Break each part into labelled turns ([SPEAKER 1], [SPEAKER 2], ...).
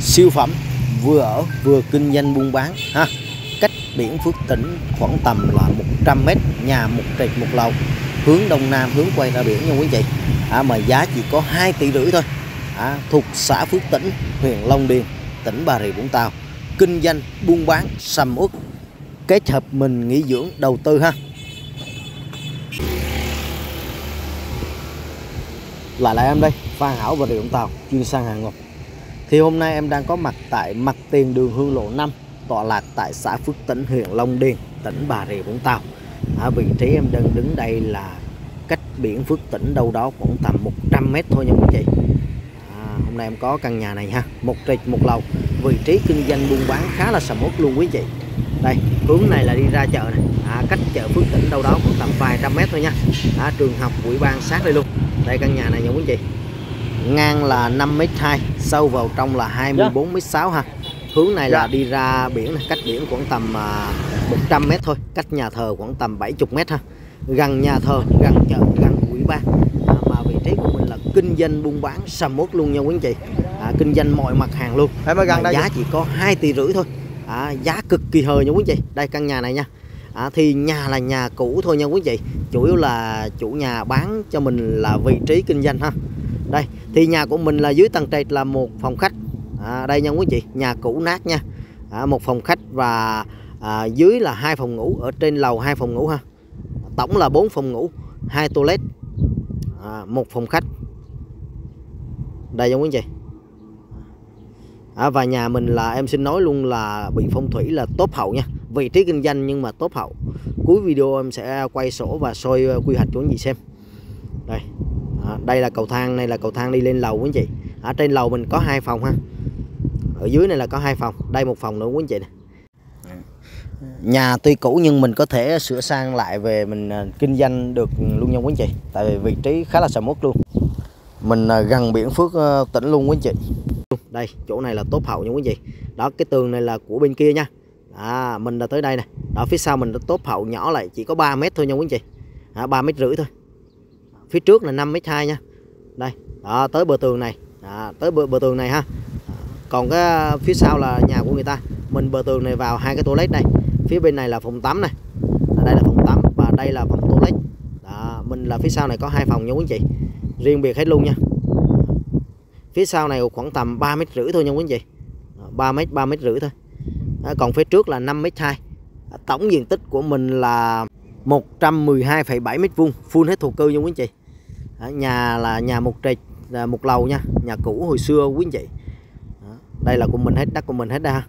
[SPEAKER 1] siêu phẩm vừa ở vừa kinh doanh buôn bán ha. Cách biển Phước Tỉnh khoảng tầm là 100 m nhà một trệt một lầu. Hướng đông nam hướng quay ra biển nha quý chị à, mà giá chỉ có 2 tỷ rưỡi thôi. À, thuộc xã Phước Tỉnh huyện Long Điền tỉnh Bà Rịa Vũng Tàu. Kinh doanh buôn bán sầm uất. Kết hợp mình nghỉ dưỡng đầu tư ha. Lại lại em đây Phan Hảo và Rịa Vũng Tàu chuyên sang hàng ngọc thì hôm nay em đang có mặt tại mặt tiền đường Hương Lộ 5 tọa lạc tại xã Phước Tỉnh huyện Long Điền tỉnh Bà Rịa Vũng Tàu. Ở vị trí em đang đứng đây là cách biển Phước Tỉnh đâu đó khoảng tầm 100 mét thôi nha quý chị à, hôm nay em có căn nhà này ha một trệt một lầu. Vị trí kinh doanh buôn bán khá là sầm uất luôn quý chị đây hướng này là đi ra chợ này. À, cách chợ Phước Tỉnh đâu đó khoảng tầm vài trăm mét thôi nha. À, trường học quỹ ban sát đây luôn. Đây căn nhà này nha quý chị ngang là 5m2 sâu vào trong là 24m6 ha. Hướng này là đi ra biển này, cách biển khoảng tầm uh, 100m thôi cách nhà thờ khoảng tầm 70m ha. Gần nhà thờ gần chợ gần quỹ ban à, mà vị trí của mình là kinh doanh buôn bán sầm uất luôn nha quý anh chị. À, kinh doanh mọi mặt hàng luôn.
[SPEAKER 2] Em gần đây
[SPEAKER 1] giá
[SPEAKER 2] vậy?
[SPEAKER 1] chỉ có 2 tỷ rưỡi thôi. À, giá cực kỳ hời nha quý anh chị. Đây căn nhà này nha. À, thì nhà là nhà cũ thôi nha quý anh chị. Chủ yếu là chủ nhà bán cho mình là vị trí kinh doanh ha. Đây thì nhà của mình là dưới tầng trệt là một phòng khách. À, đây nha quý chị nhà cũ nát nha. À, một phòng khách và à, dưới là hai phòng ngủ ở trên lầu hai phòng ngủ ha. Tổng là bốn phòng ngủ hai toilet. À, một phòng khách. Đây nha quý chị à, và nhà mình là em xin nói luôn là bị phong thủy là tốt hậu nha. Vị trí kinh doanh nhưng mà tốt hậu. Cuối video em sẽ quay sổ và soi ờ, quy hoạch của anh chị xem đây là cầu thang này là cầu thang đi lên lầu quý anh chị. Ở trên lầu mình có hai phòng ha. Ở dưới này là có hai phòng đây một phòng nữa quý anh chị này nhà tuy cũ nhưng mình có thể sửa sang lại về mình à, kinh doanh được luôn nha quý anh chị. Tại vì vị trí khá là sầm uất luôn. Mình à, gần biển Phước à, tỉnh luôn quý anh chị. Đây chỗ này là tốt hậu nha quý anh chị. Đó cái tường này là của bên kia nha. À mình đã tới đây này đó phía sau mình đã tốt hậu nhỏ lại chỉ có 3 mét thôi nha quý anh chị. À, 3 mét rưỡi thôi phía trước là 5 mét 2 nha. Đây đó, tới bờ tường này. Đó, tới bờ, bờ tường này ha. Còn cái phía sau là nhà của người ta. Mình bờ tường này vào hai cái toilet này. Phía bên này là phòng tắm này. Đây là phòng tắm và đây là phòng toilet. Đó, mình là phía sau này có hai phòng nha quý anh chị. Riêng biệt hết luôn nha. Phía sau này khoảng tầm 3 mét rưỡi thôi nha quý anh chị. 3 mét 3 mét rưỡi thôi. Đó, còn phía trước là 5 mét 2 tổng diện tích của mình là 112,7 mét vuông full hết thổ cư nha quý anh chị đó, nhà là nhà một trệt là một lầu nha nhà cũ hồi xưa quý anh chị. Đó, đây là của mình hết đất của mình hết đây ha.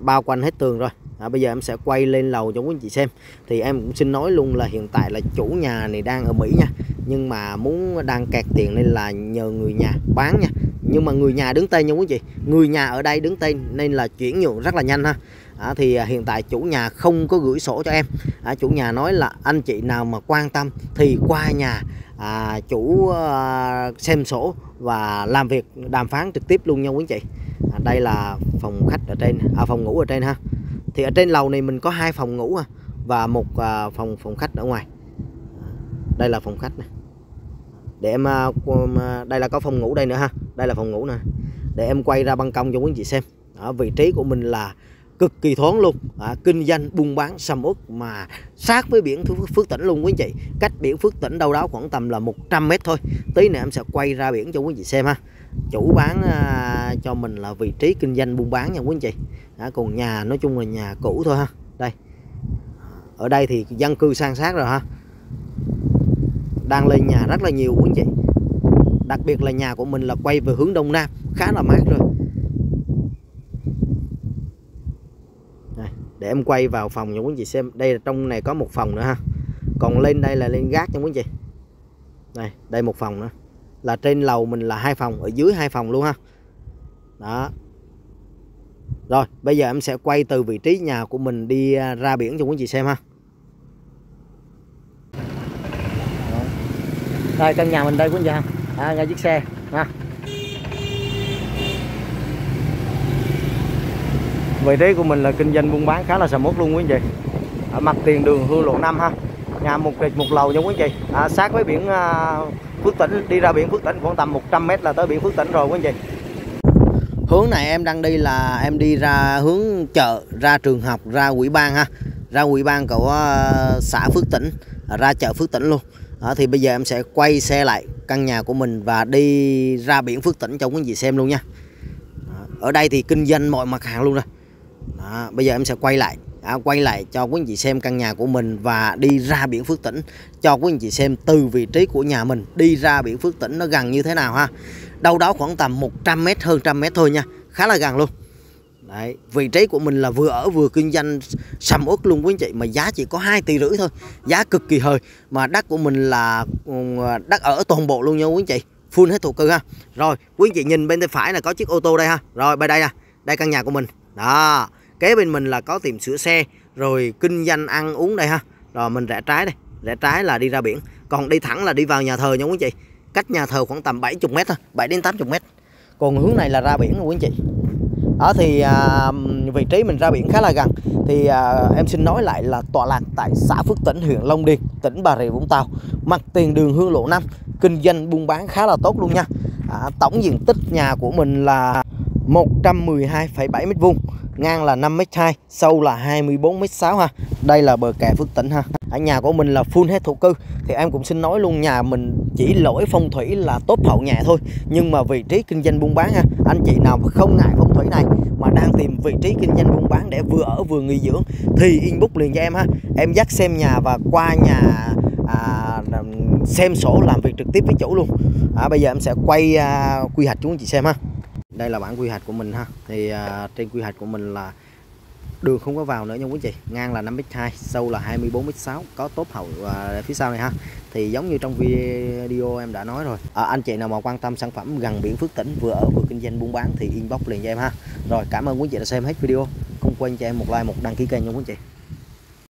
[SPEAKER 1] Bao quanh hết tường rồi. À, bây giờ em sẽ quay lên lầu cho quý anh chị xem. Thì em cũng xin nói luôn là hiện tại là chủ nhà này đang ở Mỹ nha. Nhưng mà muốn đang kẹt tiền nên là nhờ người nhà bán nha. Nhưng mà người nhà đứng tên nha quý anh chị. Người nhà ở đây đứng tên nên là chuyển nhượng rất là nhanh ha. À, thì hiện tại chủ nhà không có gửi sổ cho em. À, chủ nhà nói là anh chị nào mà quan tâm thì qua nhà à, chủ à, xem sổ và làm việc đàm phán trực tiếp luôn nha quý anh chị. À, đây là phòng khách ở trên à, phòng ngủ ở trên ha. Thì ở trên lầu này mình có hai phòng ngủ ha, và một à, phòng phòng khách ở ngoài. Đây là phòng khách này để em à, đây là có phòng ngủ đây nữa ha. Đây là phòng ngủ nè. Để em quay ra ban công cho quý anh chị xem. Ở vị trí của mình là cực kỳ thoáng luôn. À, kinh doanh buôn bán sầm uất mà sát với biển Phước, Phước Tỉnh luôn quý anh chị cách biển Phước Tỉnh đâu đó khoảng tầm là 100 mét thôi. Tí nữa em sẽ quay ra biển cho quý anh chị xem ha. Chủ bán à, cho mình là vị trí kinh doanh buôn bán nha quý anh chị à, còn nhà nói chung là nhà cũ thôi ha. Đây. Ở đây thì dân cư san sát rồi ha. Đang lên nhà rất là nhiều quý anh chị đặc biệt là nhà của mình là quay về hướng đông nam khá là mát rồi đây, để em quay vào phòng cho quý anh chị xem. Đây là trong này có một phòng nữa ha. Còn lên đây là lên gác nha quý anh chị. Đây đây một phòng nữa. Là trên lầu mình là hai phòng ở dưới hai phòng luôn ha. Đó. Rồi bây giờ em sẽ quay từ vị trí nhà của mình đi à, ra biển cho quý anh chị xem ha. Đây căn nhà mình đây quý anh chị ha. À, ngay chiếc xe ha. Vị trí của mình là kinh doanh buôn bán khá là sầm uất luôn quý anh chị. Ở mặt tiền đường Hương Lộ 5 ha. Nhà một trệt một lầu nha quý anh chị. À, sát với biển à, Phước Tỉnh đi ra biển Phước Tỉnh khoảng tầm 100 m là tới biển Phước Tỉnh rồi quý anh chị. Hướng này em đang đi là em đi ra hướng chợ ra trường học ra quỹ ban ha. Ra quỹ ban của uh, xã Phước Tỉnh ra chợ Phước Tỉnh luôn. À, thì bây giờ em sẽ quay xe lại căn nhà của mình và đi ra biển Phước Tỉnh cho quý anh chị xem luôn nha. Ở đây thì kinh doanh mọi mặt hàng luôn rồi đó, bây giờ em sẽ quay lại. À, quay lại cho quý anh chị xem căn nhà của mình và đi ra biển Phước Tỉnh. Cho quý anh chị xem từ vị trí của nhà mình đi ra biển Phước Tỉnh nó gần như thế nào ha. Đâu đó khoảng tầm 100 mét hơn trăm mét thôi nha. Khá là gần luôn. Đấy, vị trí của mình là vừa ở vừa kinh doanh sầm uất luôn quý anh chị mà giá chỉ có 2 tỷ rưỡi thôi. Giá cực kỳ hời. Mà đất của mình là ừ, đất ở toàn bộ luôn nha quý anh chị. Full hết thổ cư ha. Rồi quý anh chị nhìn bên tay phải là có chiếc ô tô đây ha. Rồi bên đây nè. Đây căn nhà của mình đó kế bên mình là có tiệm sửa xe rồi kinh doanh ăn uống đây ha. Rồi mình rẽ trái đây rẽ trái là đi ra biển. Còn đi thẳng là đi vào nhà thờ nha quý anh chị. Cách nhà thờ khoảng tầm 70 mét thôi 7 đến 80 mét. Còn hướng này là ra biển nha quý anh chị. Đó thì à, vị trí mình ra biển khá là gần. Thì à, em xin nói lại là tọa lạc tại xã Phước Tỉnh huyện Long Điền tỉnh Bà Rịa Vũng Tàu. Mặt tiền đường Hương Lộ 5 kinh doanh buôn bán khá là tốt luôn nha. À, tổng diện tích nhà của mình là 112,7m2 ngang là 5m2 sâu là 24m6 ha. Đây là bờ kè Phước Tỉnh ha. Ở nhà của mình là full hết thổ cư. Thì em cũng xin nói luôn nhà mình chỉ lỗi phong thủy là tốt hậu nhà thôi. Nhưng mà vị trí kinh doanh buôn bán ha anh chị nào mà không ngại phong thủy này mà đang tìm vị trí kinh doanh buôn bán để vừa ở vừa nghỉ dưỡng thì inbox liền cho em ha. Em dắt xem nhà và qua nhà à, xem sổ làm việc trực tiếp với chủ luôn. À, bây giờ em sẽ quay à, quy hoạch chúng anh chị xem ha đây là bản quy hoạch của mình ha. Thì uh, trên quy hoạch của mình là đường không có vào nữa nha quý chị ngang là 5m2 sâu là 24m6 có tốt hậu uh, phía sau này ha. Thì giống như trong video em đã nói rồi à, anh chị nào mà quan tâm sản phẩm gần biển Phước Tỉnh vừa ở vừa kinh doanh buôn bán thì inbox liền cho em ha. Rồi cảm ơn quý chị đã xem hết video. Không quên cho em một like một đăng ký kênh nha quý chị